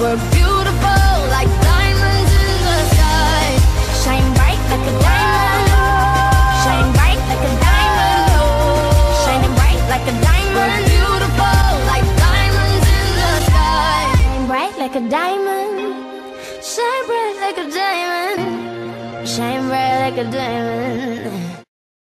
We're beautiful like diamonds in the sky. Shine bright like a diamond. Shine bright like a diamond. Shining bright like a diamond. We're beautiful like diamonds in the sky. Shine bright like a diamond. Shine bright like a diamond. Shine bright like a diamond.